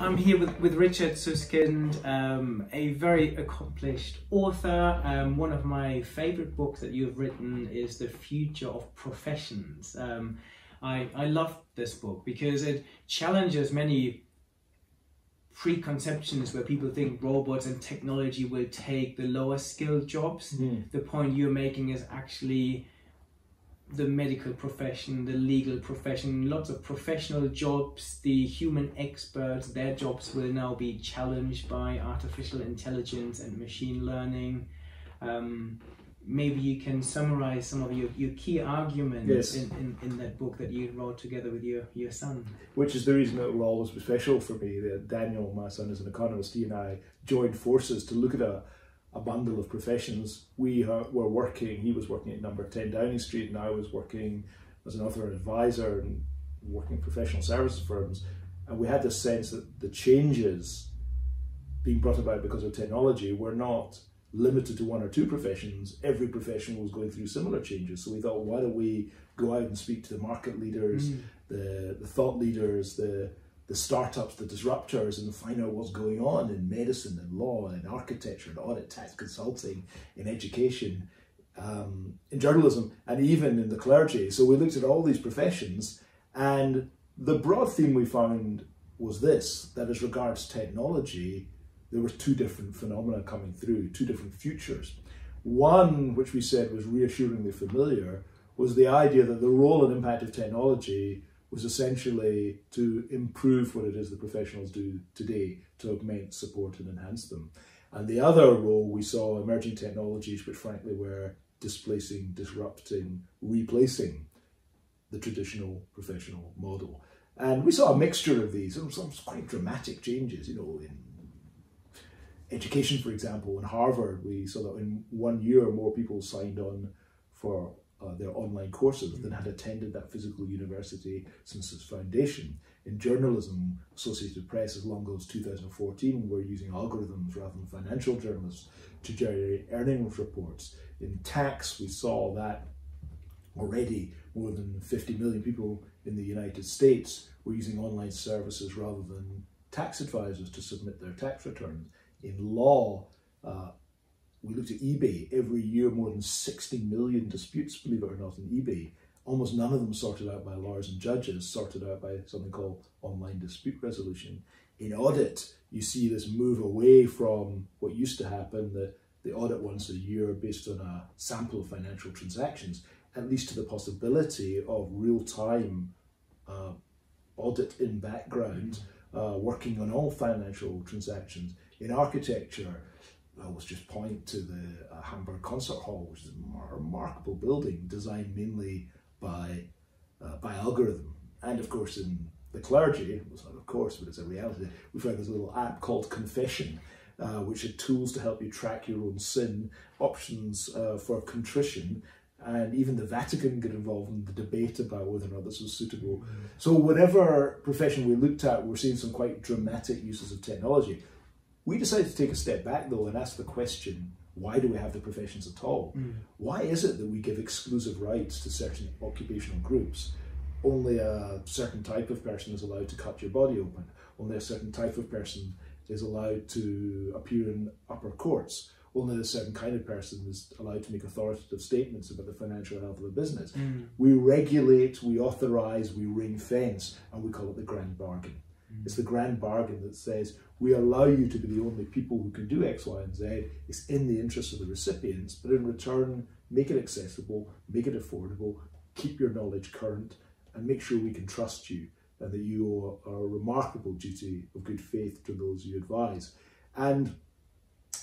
I'm here with, with Richard Susskind, um, a very accomplished author. Um, one of my favorite books that you've written is The Future of Professions. Um, I, I love this book because it challenges many preconceptions where people think robots and technology will take the lower skilled jobs. Mm. The point you're making is actually the medical profession, the legal profession, lots of professional jobs, the human experts, their jobs will now be challenged by artificial intelligence and machine learning. Um, maybe you can summarize some of your, your key arguments Yes. in, in, in that book that you wrote together with your, your son. Which is the reason it will always be special for me that Daniel, my son, is an economist. He and I joined forces to look at a, a bundle of professions. We uh, were working, he was working at number 10 Downing Street, and I was working as an author and advisor and working in professional services firms. And we had this sense that the changes being brought about because of technology were not limited to one or two professions. Every profession was going through similar changes. So we thought, why don't we go out and speak to the market leaders, the, the thought leaders, the the startups, the disruptors, and find out what's going on in medicine and law and architecture and audit, tax consulting, in education, um, in journalism, and even in the clergy. So we looked at all these professions, and the broad theme we found was this: that as regards technology, there were two different phenomena coming through, two different futures. One, which we said was reassuringly familiar, was the idea that the role and impact of technology was essentially to improve what it is the professionals do today, to augment, support, and enhance them. And the other role we saw emerging technologies, which frankly were displacing, disrupting, replacing the traditional professional model. And we saw a mixture of these, and some quite dramatic changes, you know, in education, for example, in Harvard, we saw that in one year more people signed on for uh, their online courses than had attended that physical university since its foundation. In journalism, Associated Press, as long ago as 2014, were using algorithms rather than financial journalists to generate earnings reports. In tax, we saw that already more than 50 million people in the United States were using online services rather than tax advisors to submit their tax returns. In law, uh, we looked at eBay. Every year, more than 60 million disputes, believe it or not, in eBay. Almost none of them sorted out by lawyers and judges, sorted out by something called online dispute resolution. In audit, you see this move away from what used to happen, that the audit once a year based on a sample of financial transactions, at least to the possibility of real-time uh, audit in background, uh, working on all financial transactions. In architecture, I was just point to the uh, Hamburg Concert Hall, which is a remarkable building designed mainly by uh, by algorithm. And of course, in the clergy, it was not of course, but it's a reality. We found this little app called Confession, uh, which had tools to help you track your own sin, options uh, for contrition, and even the Vatican got involved in the debate about whether or not this was suitable. So, whatever profession we looked at, we're seeing some quite dramatic uses of technology. We decided to take a step back though and ask the question why do we have the professions at all? Mm. Why is it that we give exclusive rights to certain occupational groups? Only a certain type of person is allowed to cut your body open. Only a certain type of person is allowed to appear in upper courts. Only a certain kind of person is allowed to make authoritative statements about the financial health of a business. Mm. We regulate, we authorize, we ring fence, and we call it the grand bargain. Mm. It's the grand bargain that says we allow you to be the only people who can do X, Y, and Z. It's in the interest of the recipients, but in return, make it accessible, make it affordable, keep your knowledge current, and make sure we can trust you and that you are a remarkable duty of good faith to those you advise. And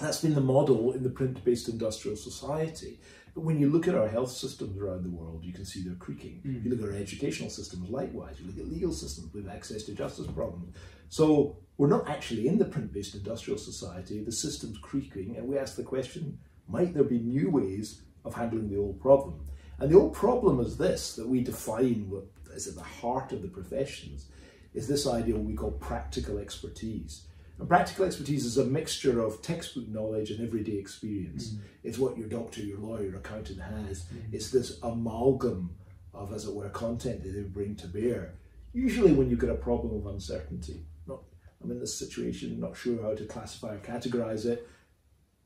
that's been the model in the print-based industrial society. But when you look at our health systems around the world, you can see they're creaking. Hmm. You look at our educational systems, likewise. You look at legal systems we have access to justice problems. So we're not actually in the print-based industrial society. The system's creaking, and we ask the question: Might there be new ways of handling the old problem? And the old problem is this: that we define what is at the heart of the professions is this idea we call practical expertise. And practical expertise is a mixture of textbook knowledge and everyday experience. Mm. It's what your doctor, your lawyer, your accountant has. Mm. It's this amalgam of, as it were, content that they bring to bear. Usually when you've got a problem of uncertainty, not I'm in this situation, not sure how to classify or categorize it.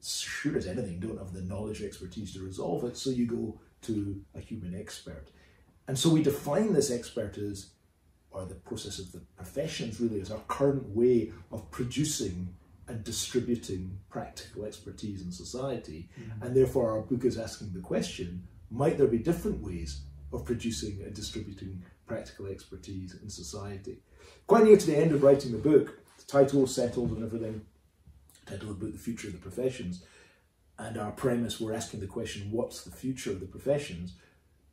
Sure as anything, don't have the knowledge or expertise to resolve it, so you go to a human expert. And so we define this expert as, or the process of the professions really, as our current way of producing and distributing practical expertise in society. Mm-hmm. And therefore, our book is asking the question might there be different ways of producing and distributing practical expertise in society? Quite near to the end of writing the book, the title settled and everything, title about the The Future of the Professions, and our premise, we're asking the question, what's the future of the professions?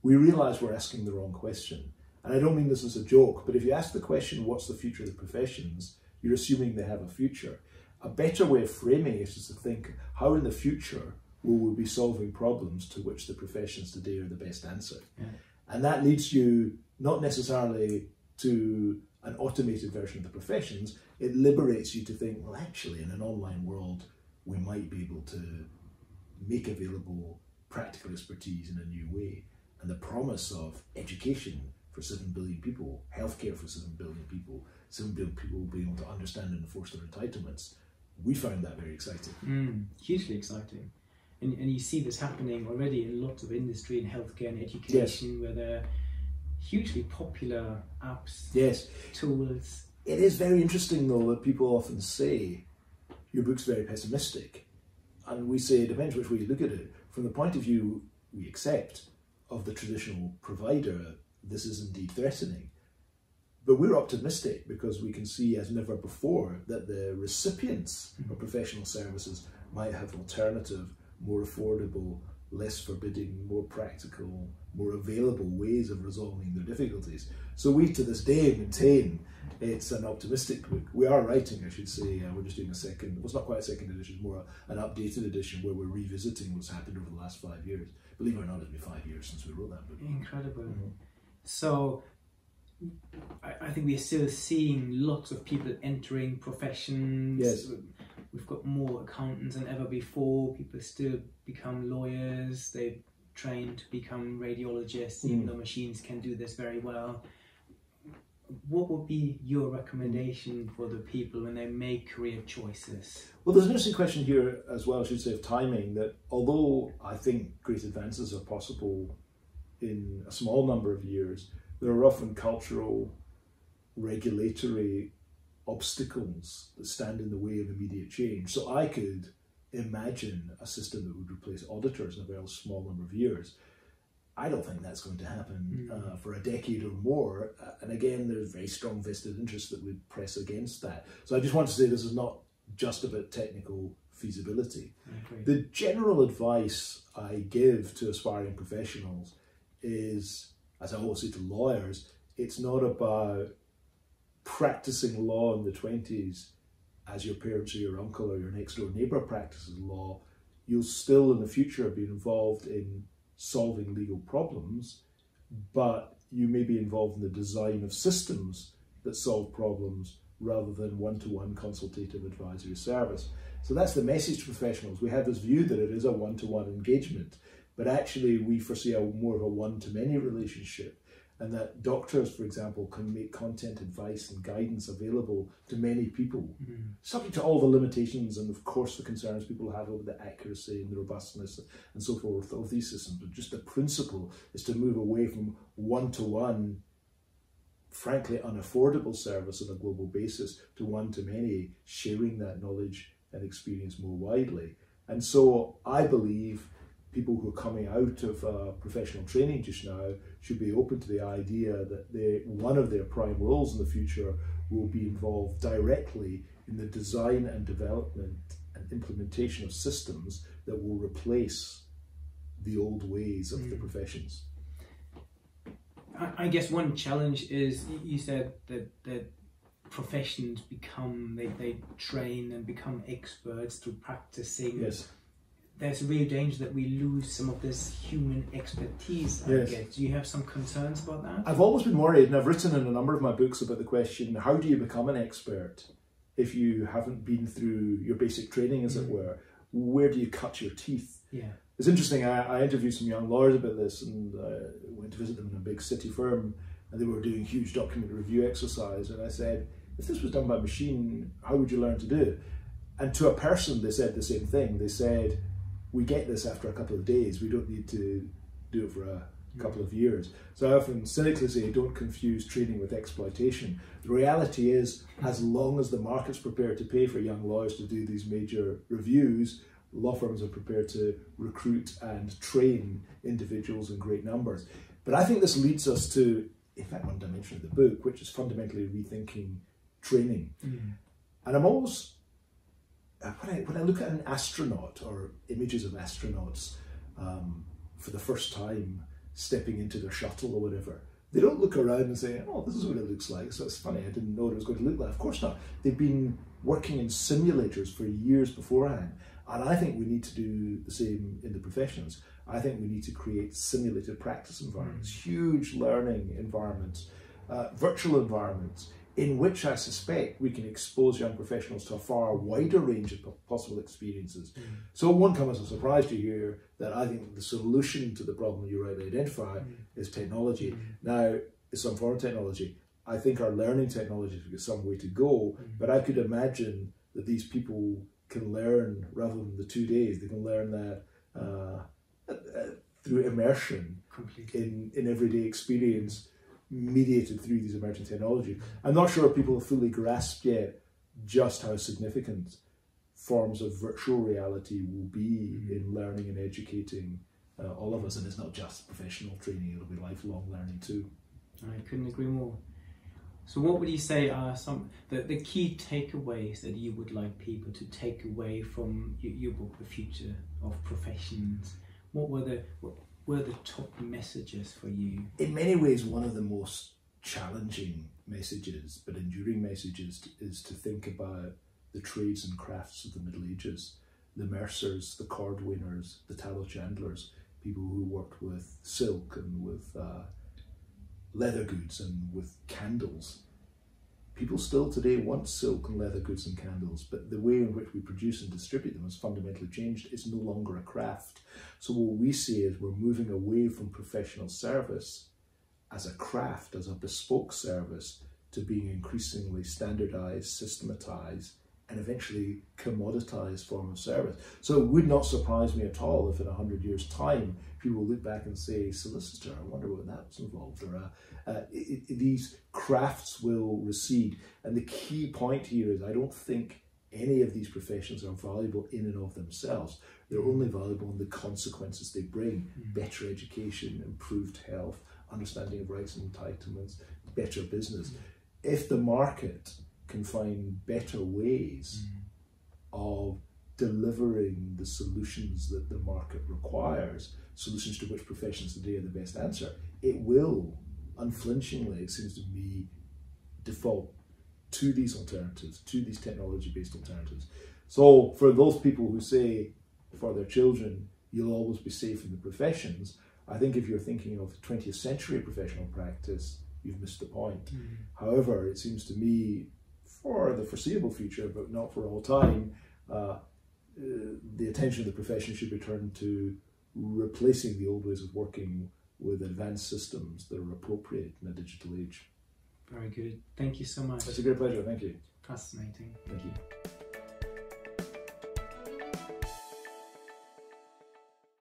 We realize we're asking the wrong question. And I don't mean this as a joke, but if you ask the question, what's the future of the professions, you're assuming they have a future. A better way of framing it is to think, how in the future will we be solving problems to which the professions today are the best answer? Yeah. And that leads you not necessarily to an automated version of the professions, it liberates you to think, well, actually, in an online world, we might be able to make available practical expertise in a new way. And the promise of education for 7 billion people, healthcare for 7 billion people, 7 billion people being able to understand and enforce their entitlements, we found that very exciting. Mm, hugely exciting. And, and you see this happening already in lots of industry in healthcare and education yes. where there are hugely popular apps, yes, tools. It is very interesting though that people often say your book's very pessimistic. And we say it depends which way you look at it. From the point of view we accept of the traditional provider, this is indeed threatening. But we're optimistic because we can see as never before that the recipients of professional services might have alternative, more affordable, less forbidding, more practical, more available ways of resolving their difficulties. So we to this day maintain it's an optimistic book. We are writing, I should say, uh, we're just doing a second, well, it's not quite a second edition, more an updated edition where we're revisiting what's happened over the last five years. Believe it or not, it's been five years since we wrote that book. Incredible. Mm -hmm. So I, I, think we're still seeing lots of people entering professions. Yes. We've got more accountants than ever before. People still become lawyers. They train to become radiologists, mm. even though machines can do this very well. What would be your recommendation for the people when they make career choices? Well, there's an interesting question here as well, I should say, of timing. That although I think great advances are possible in a small number of years, there are often cultural, regulatory obstacles that stand in the way of immediate change. So I could imagine a system that would replace auditors in a very small number of years. I don't think that's going to happen mm. uh, for a decade or more. Uh, and again, there's very strong vested interest that would press against that. So I just want to say this is not just about technical feasibility. The general advice I give to aspiring professionals is as I always say to lawyers, it's not about practicing law in the 20s as your parents or your uncle or your next door neighbour practices law. You'll still in the future be involved in solving legal problems, but you may be involved in the design of systems that solve problems rather than one-to-one consultative advisory service. So that's the message to professionals. We have this view that it is a one-to-one engagement but actually we foresee a more of a one-to-many relationship and that doctors, for example, can make content advice and guidance available to many people, mm. subject to all the limitations and, of course, the concerns people have over the accuracy and the robustness and so forth of these systems. But just the principle is to move away from one to one, frankly, unaffordable service on a global basis to one to many, sharing that knowledge and experience more widely. And so I believe people who are coming out of uh, professional training just now should be open to the idea that they, one of their prime roles in the future will be involved directly in the design and development and implementation of systems that will replace the old ways of mm. the professions. I guess one challenge is you said that that professions become they, they train and become experts through practicing yes there's a real danger that we lose some of this human expertise. I yes. guess. Do you have some concerns about that? I've always been worried, and I've written in a number of my books about the question: How do you become an expert if you haven't been through your basic training, as mm. it were? Where do you cut your teeth? Yeah. It's interesting. I, I interviewed some young lawyers about this, and uh, went to visit them in a big city firm, and they were doing huge document review exercise, and I said, if this was done by machine, how would you learn to do it? And to a person, they said the same thing. They said, we get this after a couple of days. We don't need to do it for a couple of years. So I often cynically say, don't confuse training with exploitation. The reality is, as long as the market's prepared to pay for young lawyers to do these major reviews, law firms are prepared to recruit and train individuals in great numbers. But I think this leads us to, in fact, one dimension of the book, which is fundamentally rethinking training. Mm. And I'm uh, when I, when I look at an astronaut or images of astronauts um, for the first time stepping into their shuttle or whatever, they don't look around and say, oh, this is what it looks like. So it's funny, I didn't know what it was going to look like. Of course not. They've been working in simulators for years beforehand. And I think we need to do the same in the professions. I think we need to create simulated practice environments, huge learning environments, uh, virtual environments, in which I suspect we can expose young professionals to a far wider range of possible experiences. Mm. So it won't come as a surprise to hear that I think the solution to the problem you rightly identify mm. is technology. Mm. Now, it's some foreign technology. I think our learning technology has got some way to go, mm. but I could imagine that these people can learn rather than the two days. They can learn that uh, uh, through immersion Completely. in in everyday experience mediated through these emerging technologies. I'm not sure people have fully grasped yet just how significant forms of virtual reality will be mm-hmm. in learning and educating uh, all of us. And it's not just professional training, it'll be lifelong learning too. I couldn't agree more. So, what would you say are some the, the key takeaways that you would like people to take away from your, your book, The Future of Professions? What were the what, were the top messages for you? In many ways, one of the most challenging messages, but enduring messages, is to think about the trades and crafts of the Middle Ages, the mercers, the cordwainers, the tallow chandlers, people who worked with silk and with uh, leather goods and with candles People still today want silk and leather goods and candles, but the way in which we produce and distribute them has fundamentally changed. It's no longer a craft. So what we see is we're moving away from professional service as a craft, as a bespoke service, to being increasingly standardized, systematized, and eventually commoditized form of service. So it would not surprise me at all if in 100 years' time people look back and say, solicitor, I wonder what that was involved, or uh, uh, it, it, these crafts will recede. And the key point here is I don't think any of these professions are valuable in and of themselves. They're only valuable in the consequences they bring. Mm. Better education, improved health, understanding of rights and entitlements, better business. Mm. If the market can find better ways mm. of delivering the solutions that the market requires, solutions to which professions today are the best answer, it will unflinchingly, it seems to me, default to these alternatives, to these technology-based alternatives. So for those people who say for their children, you'll always be safe in the professions, I think if you're thinking of 20th century professional practice, you've missed the point. Mm. However, it seems to me for the foreseeable future, but not for all time, uh, uh, the attention of the profession should be turned to replacing the old ways of working with advanced systems that are appropriate in a digital age. Very good. Thank you so much. It's a great pleasure. Thank you. Fascinating. Thank you.